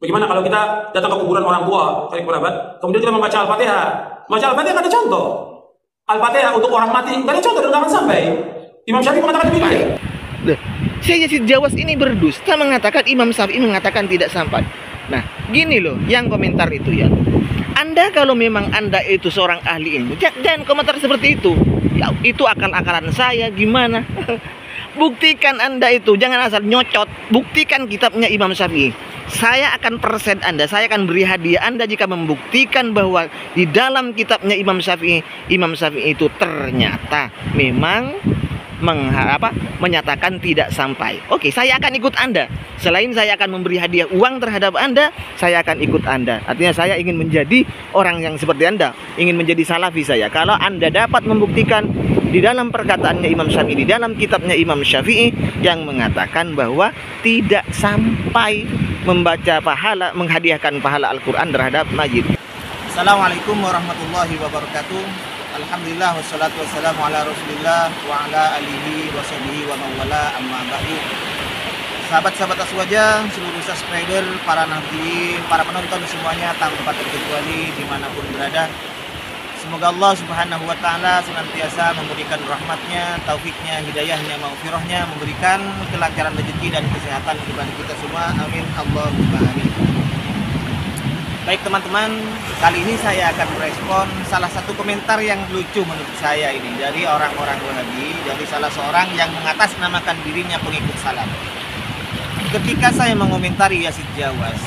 Bagaimana kalau kita datang ke kuburan orang tua, kali kerabat, kemudian kita membaca Al-Fatihah. Baca Al-Fatihah ada contoh. Al-Fatihah untuk orang mati, nggak ada contoh akan sampai. Imam Syafi'i mengatakan demikian. Saya Yazid Jawas ini berdusta mengatakan Imam Syafi'i mengatakan tidak sampai. Nah, gini loh, yang komentar itu ya. Anda kalau memang Anda itu seorang ahli ilmu, jangan komentar seperti itu. Ya, itu akal-akalan saya gimana? Buktikan Anda itu, jangan asal nyocot. Buktikan kitabnya Imam Syafi'i. Saya akan persen Anda, saya akan beri hadiah Anda jika membuktikan bahwa di dalam kitabnya Imam Syafi'i, Imam Syafi'i itu ternyata memang mengharap menyatakan tidak sampai. Oke, saya akan ikut Anda. Selain saya akan memberi hadiah uang terhadap Anda, saya akan ikut Anda. Artinya saya ingin menjadi orang yang seperti Anda, ingin menjadi salafi saya. Kalau Anda dapat membuktikan di dalam perkataannya Imam Syafi'i, di dalam kitabnya Imam Syafi'i yang mengatakan bahwa tidak sampai membaca pahala, menghadiahkan pahala Al-Qur'an terhadap majid. Assalamualaikum warahmatullahi wabarakatuh. Alhamdulillah wassalatu wassalamu ala Rasulillah wa ala alihi wa sahbihi wa mawala amma ba'du. Sahabat-sahabat Aswaja, seluruh subscriber, para nabi, para penonton semuanya tanpa terkecuali di mana pun berada. Semoga Allah subhanahu wa ta'ala senantiasa memberikan rahmatnya, taufiknya, hidayahnya, maufirahnya, memberikan kelancaran rezeki dan kesehatan kepada kita semua. Amin. Allahumma amin. Baik teman-teman, kali ini saya akan merespon salah satu komentar yang lucu menurut saya ini dari orang-orang Wahabi, dari salah seorang yang mengatasnamakan dirinya pengikut salam. Ketika saya mengomentari Yazid Jawas,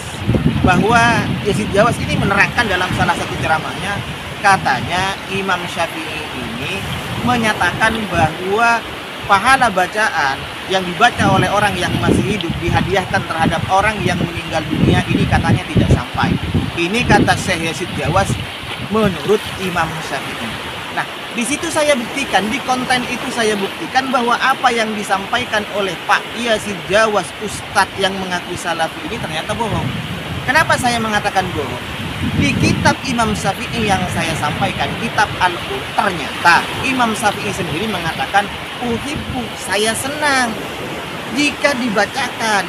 bahwa Yazid Jawas ini menerangkan dalam salah satu ceramahnya, katanya Imam Syafi'i ini menyatakan bahwa pahala bacaan yang dibaca oleh orang yang masih hidup dihadiahkan terhadap orang yang meninggal dunia ini katanya tidak sampai. Ini kata Syekh Yazid Jawas menurut Imam Syafi'i. Nah, di situ saya buktikan, di konten itu saya buktikan bahwa apa yang disampaikan oleh Pak Yazid Jawas, Ustadz yang mengaku salafi ini ternyata bohong. Kenapa saya mengatakan bohong? Di kitab Imam Syafi'i yang saya sampaikan, kitab Al-Qur, ternyata Imam Syafi'i sendiri mengatakan, Uhibu, saya senang jika dibacakan.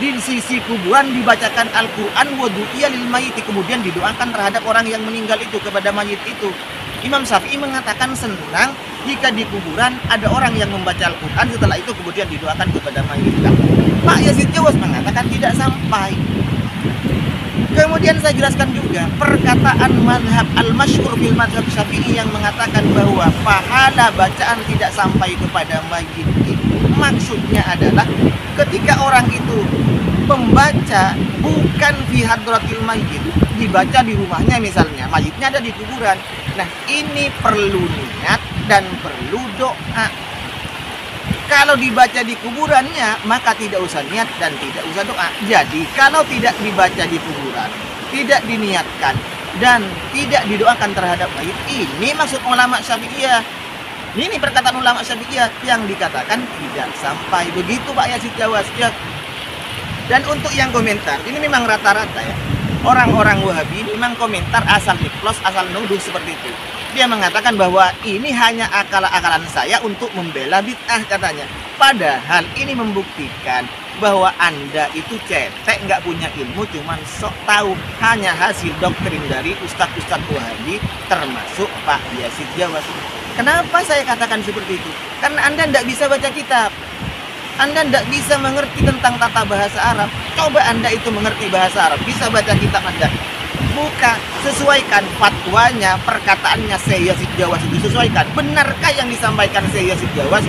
Di sisi kuburan dibacakan Al-Quran wadu'iyya lil mayiti kemudian didoakan terhadap orang yang meninggal itu kepada mayit itu. Imam Syafi'i mengatakan senang jika di kuburan ada orang yang membaca Al-Quran setelah itu kemudian didoakan kepada mayit. Pak Yazid Jawas mengatakan tidak sampai Kemudian saya jelaskan juga perkataan madhab al-masyhur bil madhab syafi'i yang mengatakan bahwa pahala bacaan tidak sampai kepada mayit itu maksudnya adalah ketika orang itu membaca bukan fi hadratil mayit dibaca di rumahnya misalnya mayitnya ada di kuburan. Nah ini perlu niat dan perlu doa kalau dibaca di kuburannya, maka tidak usah niat dan tidak usah doa. Jadi, kalau tidak dibaca di kuburan, tidak diniatkan, dan tidak didoakan terhadap mayit, ini maksud ulama syafi'iyah. Ini perkataan ulama syafi'iyah yang dikatakan tidak sampai. Begitu Pak Yazid Jawas. Ya. Dan untuk yang komentar, ini memang rata-rata ya. Orang-orang Wahabi memang komentar asal plus asal nuduh seperti itu dia mengatakan bahwa ini hanya akal-akalan saya untuk membela bid'ah katanya. Padahal ini membuktikan bahwa Anda itu cetek nggak punya ilmu cuman sok tahu hanya hasil doktrin dari ustadz-ustadz Wahabi termasuk Pak Yazid Jawas. Kenapa saya katakan seperti itu? Karena Anda tidak bisa baca kitab. Anda tidak bisa mengerti tentang tata bahasa Arab. Coba Anda itu mengerti bahasa Arab, bisa baca kitab Anda. Buka sesuaikan fatwanya perkataannya Syekh Yazid Jawas itu. Sesuaikan. Benarkah yang disampaikan Syekh Yazid Jawas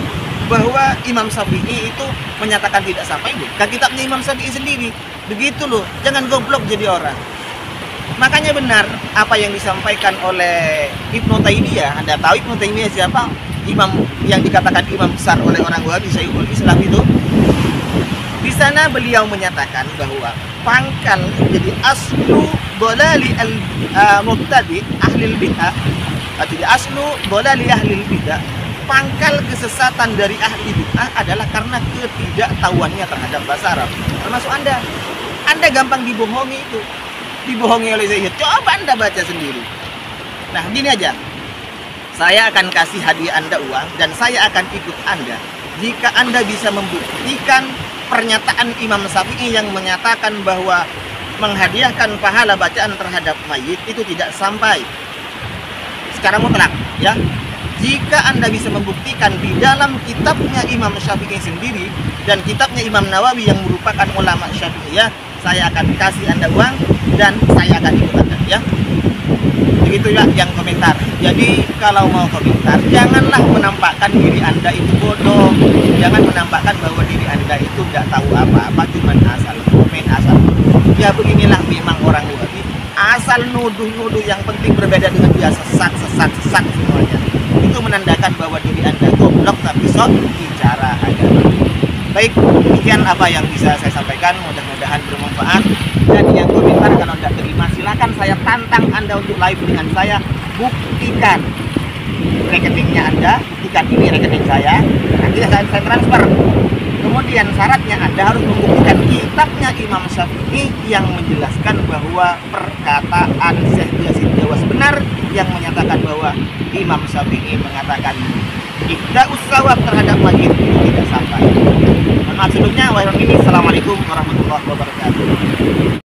bahwa Imam Syafi'i itu menyatakan tidak sampai? Bukan kitabnya Imam Syafi'i sendiri. Begitu loh. Jangan goblok jadi orang. Makanya benar apa yang disampaikan oleh Ibnu Taimiyah. Anda tahu Ibnu Taimiyah siapa imam yang dikatakan imam besar oleh orang Wahabi Syekhul Islam itu di sana beliau menyatakan bahwa pangkal jadi aslu bolali al uh, mubtadi ahli bid'ah jadi aslu bolali ahli bid'ah pangkal kesesatan dari ahli bid'ah adalah karena ketidaktahuannya terhadap bahasa Arab termasuk anda anda gampang dibohongi itu dibohongi oleh Zaid. Coba Anda baca sendiri. Nah, gini aja. Saya akan kasih hadiah Anda uang dan saya akan ikut Anda. Jika Anda bisa membuktikan pernyataan Imam Syafi'i yang menyatakan bahwa menghadiahkan pahala bacaan terhadap mayit itu tidak sampai. Secara mutlak ya. Jika Anda bisa membuktikan di dalam kitabnya Imam Syafi'i sendiri dan kitabnya Imam Nawawi yang merupakan ulama Syafi'iyah, saya akan kasih Anda uang dan saya akan ikut Anda ya. Begitu ya yang komentar. Jadi kalau mau komentar, janganlah menampakkan diri Anda itu bodoh. Jangan menampakkan bahwa diri Anda itu tidak tahu apa-apa, cuma asal komen, asal Ya beginilah memang orang Wahabi. Asal nuduh-nuduh yang penting berbeda dengan dia sesat, sesat, sesat semuanya itu menandakan bahwa diri Anda goblok tapi sok bicara agama. Baik, demikian apa yang bisa saya sampaikan. Mudah-mudahan bermanfaat. Dan yang silakan saya tantang Anda untuk live dengan saya. Buktikan rekeningnya Anda, buktikan ini rekening saya. Nanti saya, saya transfer. Kemudian syaratnya Anda harus membuktikan kitabnya Imam Syafi'i yang menjelaskan bahwa perkataan Syekh Jawas benar yang menyatakan bahwa Imam Syafi'i mengatakan tidak usawab terhadap itu tidak sampai. Maaf sebelumnya, ini. Assalamualaikum warahmatullahi wabarakatuh.